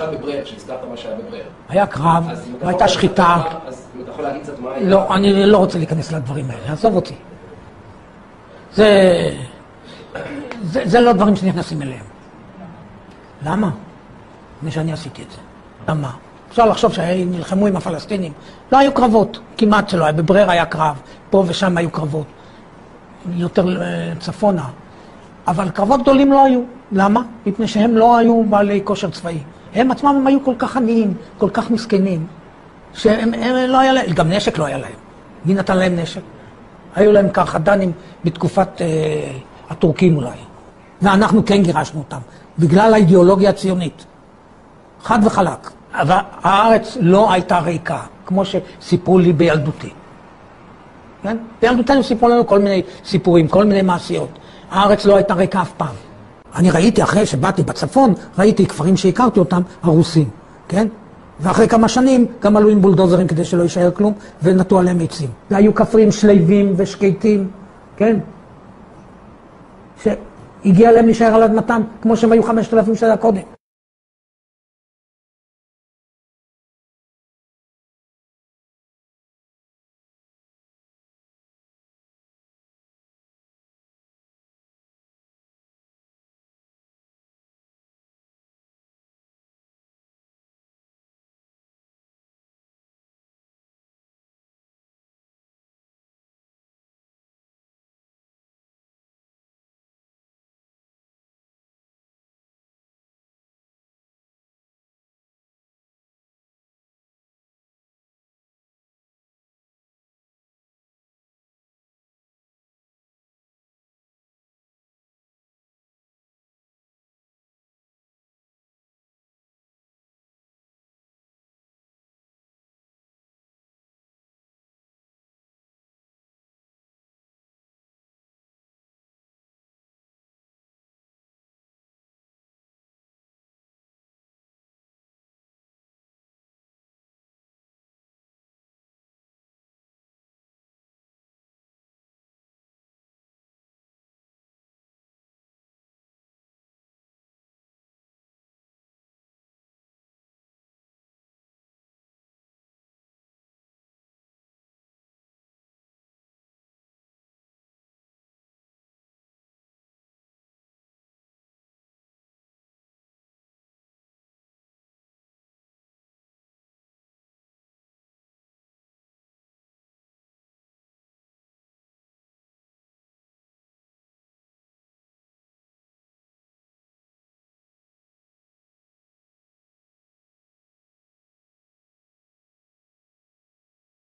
בברר, שהזכרת מה שהיה בברר. היה קרב, והייתה שחיטה. אז אם אתה יכול להגיד קצת מה היה... לא, אני לא רוצה להיכנס לדברים האלה, עזוב אותי. זה לא דברים שנכנסים אליהם. למה? מפני שאני עשיתי את זה. למה? אפשר לחשוב שנלחמו עם הפלסטינים. לא היו קרבות, כמעט שלא היה. בברר היה קרב, פה ושם היו קרבות. יותר אה, צפונה. אבל קרבות גדולים לא היו. למה? מפני שהם לא היו בעלי כושר צבאי. הם עצמם הם היו כל כך עניים, כל כך מסכנים, שהם הם, לא היה להם, גם נשק לא היה להם. מי נתן להם נשק? היו להם קרחדנים בתקופת אה, הטורקים אולי. ואנחנו כן גירשנו אותם, בגלל האידיאולוגיה הציונית. חד וחלק. אבל הארץ לא הייתה ריקה, כמו שסיפרו לי בילדותי. כן? בילדותנו סיפרו לנו כל מיני סיפורים, כל מיני מעשיות. הארץ לא הייתה ריקה אף פעם. אני ראיתי, אחרי שבאתי בצפון, ראיתי כפרים שהכרתי אותם, הרוסים, כן? ואחרי כמה שנים גם עלו עם בולדוזרים כדי שלא יישאר כלום, ונטו עליהם עצים. והיו כפרים שלווים ושקטים, כן? שהגיע להם להישאר על אדמתם, כמו שהם היו חמשת אלפים שנה קודם.